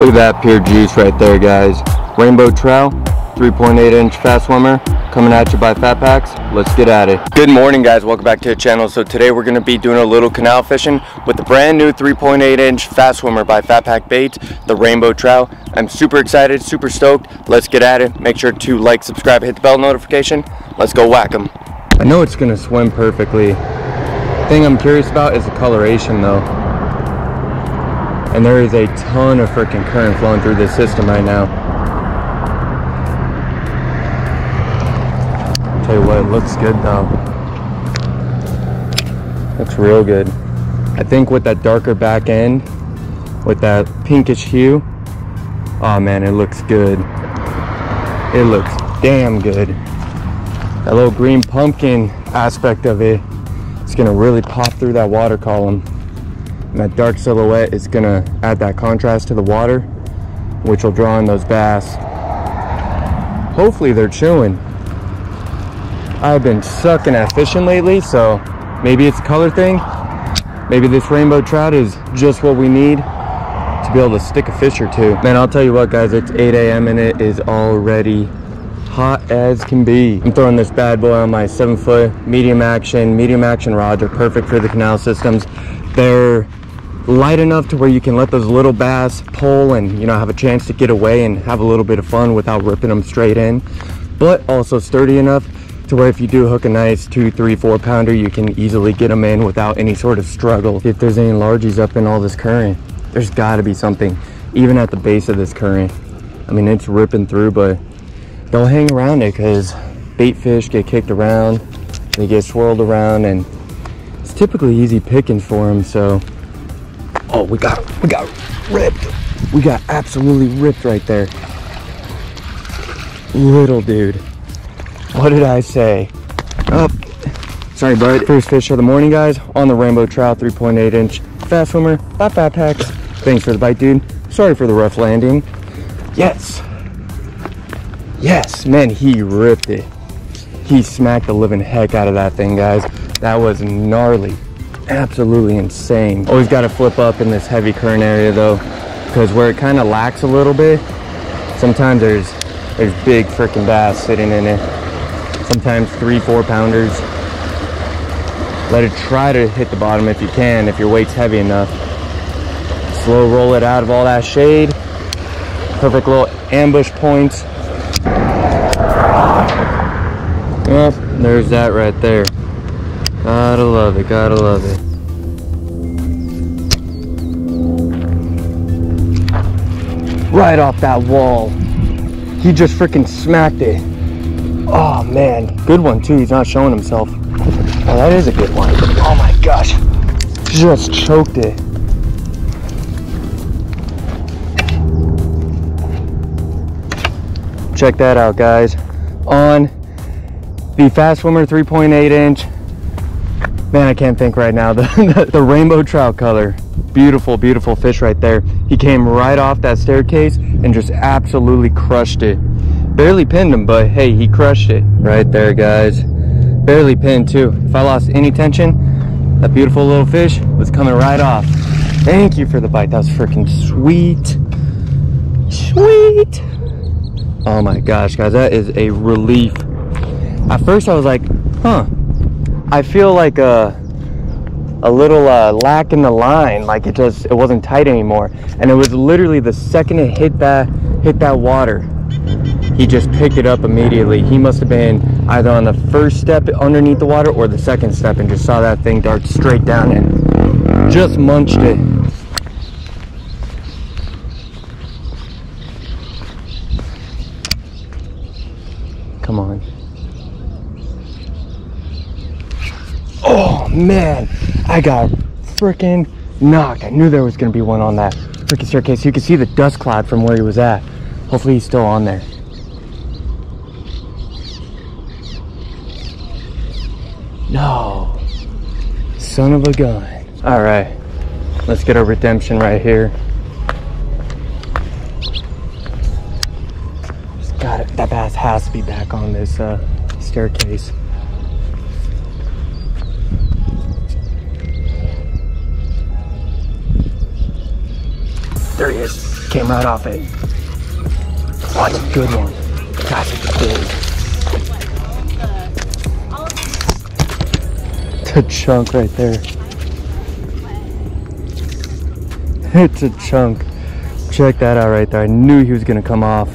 Look at that pure juice right there, guys. Rainbow Trout, 3.8 inch fast swimmer, coming at you by Phatpaks. Let's get at it. Good morning, guys. Welcome back to the channel. So today we're gonna be doing a little canal fishing with the brand new 3.8 inch fast swimmer by Phatpak Baits, the Rainbow Trout. I'm super excited, super stoked. Let's get at it. Make sure to like, subscribe, hit the bell notification. Let's go whack them. I know it's gonna swim perfectly. Thing I'm curious about is the coloration though and there is a ton of freaking current flowing through this system right now. Tell you what, it looks good though. Looks real good. I think with that darker back end, with that pinkish hue, oh man, it looks good. It looks damn good. That little green pumpkin aspect of it, it's gonna really pop through that water column. And that dark silhouette is gonna add that contrast to the water, which will draw in those bass. Hopefully they're chewing. I've been sucking at fishing lately, so maybe it's a color thing. Maybe this rainbow trout is just what we need to be able to stick a fish or two. Man, I'll tell you what guys, it's 8 a.m. and it is already hot as can be. I'm throwing this bad boy on my seven foot medium action. Medium action rods are perfect for the canal systems. They're light enough to where you can let those little bass pull and you know have a chance to get away and have a little bit of fun without ripping them straight in. But also sturdy enough to where if you do hook a nice two three four pounder you can easily get them in without any sort of struggle. If there's any largies up in all this current there's got to be something even at the base of this current. I mean it's ripping through but they'll hang around it because bait fish get kicked around they get swirled around and it's typically easy picking for him, so Oh, we got, we got ripped. We got absolutely ripped right there. Little dude. What did I say? Oh, sorry, bud. First fish of the morning, guys. On the Rainbow Trout 3.8 inch fast swimmer by Phatpaks. Thanks for the bite, dude. Sorry for the rough landing. Yes. Yes, man, he ripped it. He smacked the living heck out of that thing, guys. That was gnarly absolutely insane. Always got to flip up in this heavy current area though, because where it kind of lacks a little bit, sometimes there's there's big freaking bass sitting in it. Sometimes three, four pounders. Let it try to hit the bottom if you can, if your weight's heavy enough. Slow roll it out of all that shade. Perfect little ambush points. Yep, there's that right there. Gotta love it, gotta love it. Right off that wall. He just freaking smacked it. Oh man, good one too. He's not showing himself. Oh, that is a good one. Oh my gosh. Just choked it. Check that out, guys. On the Fast Swimmer 3.8 inch man i can't think right now. The, the, the, rainbow trout color. Beautiful beautiful fish right there. He came right off that staircase and just absolutely crushed it. Barely pinned him but hey he crushed it. Right there guys. Barely pinned too. If i lost any tension that beautiful little fish was coming right off. Thank you for the bite. That was freaking sweet. Sweet. Oh my gosh guys. That is a relief. At first i was like huh I feel like a a little uh, lack in the line like it just it wasn't tight anymore. And it was literally the second it hit that hit that water he just picked it up immediately. He must have been either on the first step underneath the water or the second step and just saw that thing dart straight down and just munched it. Come on Oh man, I got freaking knocked. I knew there was gonna be one on that freaking staircase. You can see the dust cloud from where he was at. Hopefully he's still on there. No, son of a gun. All right, let's get our redemption right here. Got it. That bass has to be back on this uh, staircase. There he is. Came right off it. It's a good one. It's big. It's a chunk right there. It's a chunk. Check that out right there. I knew he was gonna come off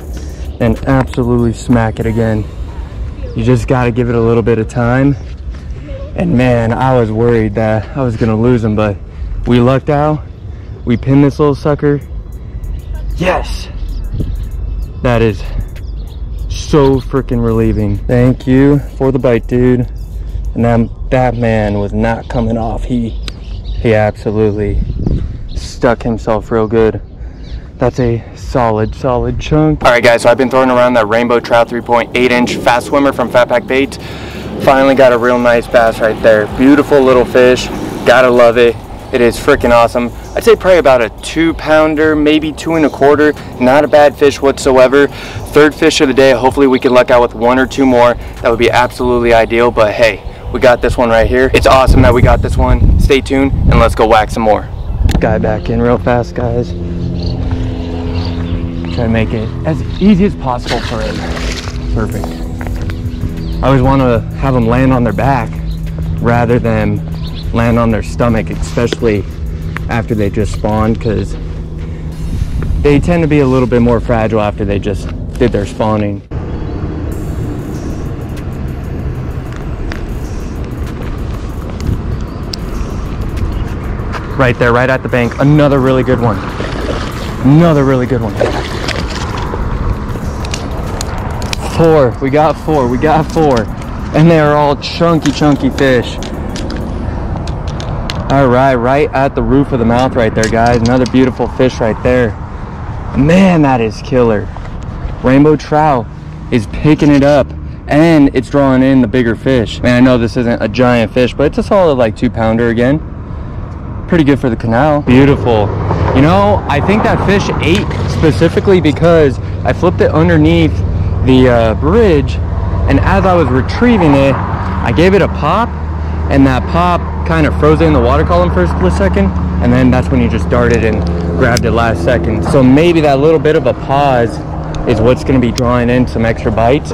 and absolutely smack it again. You just gotta give it a little bit of time. And man, I was worried that I was gonna lose him, but we lucked out. We pinned this little sucker. Yes! That is so freaking relieving. Thank you for the bite, dude. And that, that man was not coming off. He, he absolutely stuck himself real good. That's a solid, solid chunk. All right, guys, so I've been throwing around that Rainbow Trout 3.8 inch fast swimmer from Phatpak Bait. Finally got a real nice bass right there. Beautiful little fish. Gotta love it. It is freaking awesome. I'd say probably about a two pounder, maybe two and a quarter. Not a bad fish whatsoever. Third fish of the day. Hopefully we can luck out with one or two more. That would be absolutely ideal, but hey, we got this one right here. It's awesome that we got this one. Stay tuned and let's go whack some more. Guy back in real fast, guys. Try to make it as easy as possible for him. Perfect. I always want to have them land on their back rather than land on their stomach, especially after they just spawned, because they tend to be a little bit more fragile after they just did their spawning. Right there, right at the bank. Another really good one. Another really good one. Four. We got four. We got four. And they are all chunky, chunky fish. All right, right at the roof of the mouth right there, guys. Another beautiful fish right there. Man, that is killer. Rainbow trout is picking it up and it's drawing in the bigger fish. Man, I know this isn't a giant fish, but it's a solid like two pounder again pretty good for the canal. Beautiful. You know, I think that fish ate specifically because I flipped it underneath the uh, bridge and as I was retrieving it, I gave it a pop and that pop kind of froze in the water column for a split second and then that's when you just darted and grabbed it last second. So maybe that little bit of a pause is what's going to be drawing in some extra bites.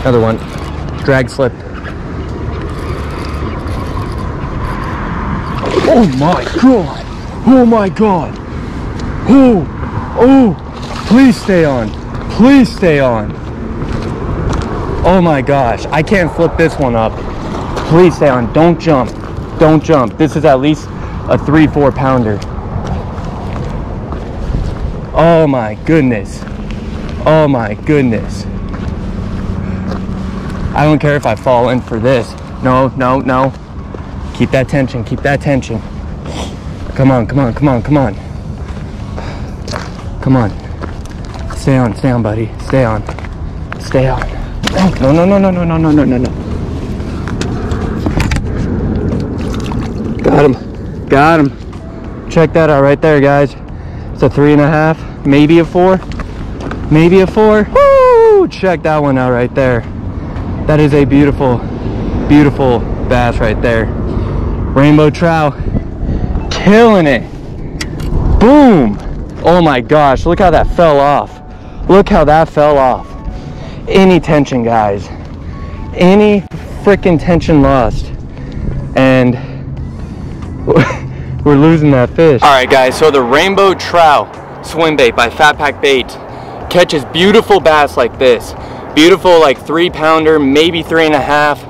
Another one. Drag slip. Oh my god! Oh my god! Oh! Oh! Please stay on! Please stay on! Oh my gosh, I can't flip this one up. Please stay on. Don't jump. Don't jump. This is at least a three, four pounder. Oh my goodness. Oh my goodness. I don't care if I fall in for this. No, no, no. Keep that tension, keep that tension. Come on, come on, come on, come on. Come on. Stay on, stay on, buddy. Stay on. Stay on. No, no, no, no, no, no, no, no, no, no. Got him. Got him. Check that out right there, guys. It's a three and a half, maybe a four. Maybe a four. Woo! Check that one out right there. That is a beautiful, beautiful bass right there. Rainbow trout, killing it. Boom. Oh my gosh, look how that fell off. Look how that fell off. Any tension, guys. Any freaking tension lost. And we're losing that fish. All right, guys, so the rainbow trout swim bait by Phatpak Bait catches beautiful bass like this beautiful like three pounder maybe three and a half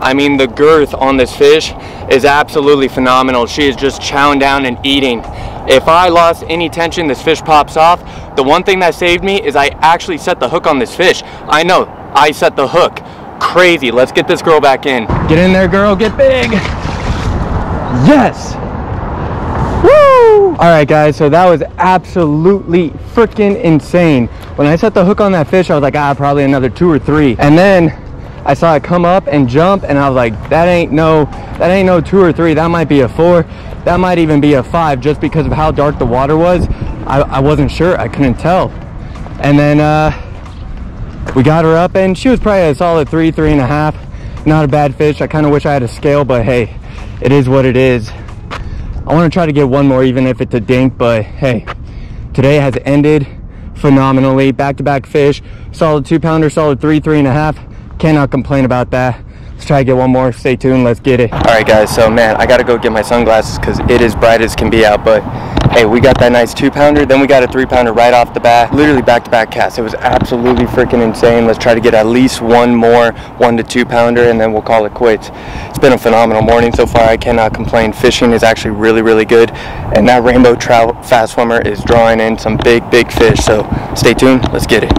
I mean the girth on this fish is absolutely phenomenal. She is just chowing down and eating. If I lost any tension this fish pops off. The one thing that saved me is I actually set the hook on this fish. I know I set the hook. Crazy. Let's get this girl back in. Get in there girl. Get big. Yes. Woo! All right, guys, so that was absolutely freaking insane. When I set the hook on that fish, I was like, ah, probably another two or three. And then I saw it come up and jump, and I was like, that ain't no, that ain't no two or three. That might be a four. That might even be a five, just because of how dark the water was. I, I wasn't sure. I couldn't tell. And then uh, we got her up, and she was probably a solid three, three and a half. not a bad fish. I kind of wish I had a scale, but hey, it is what it is. I want to try to get one more, even if it's a dink, but hey, today has ended phenomenally. Back-to-back -back fish, solid two pounder, solid three, three and a half. Cannot complain about that. Let's try to get one more. Stay tuned. Let's get it. All right, guys. So, man, I got to go get my sunglasses because it is bright as can be out. But, hey, we got that nice two pounder. Then we got a three pounder right off the bat. Literally back-to-back -back cast. It was absolutely freaking insane. Let's try to get at least one more one to two pounder, and then we'll call it quits. It's been a phenomenal morning so far. I cannot complain. Fishing is actually really, really good. And that rainbow trout fast swimmer is drawing in some big, big fish. So stay tuned. Let's get it.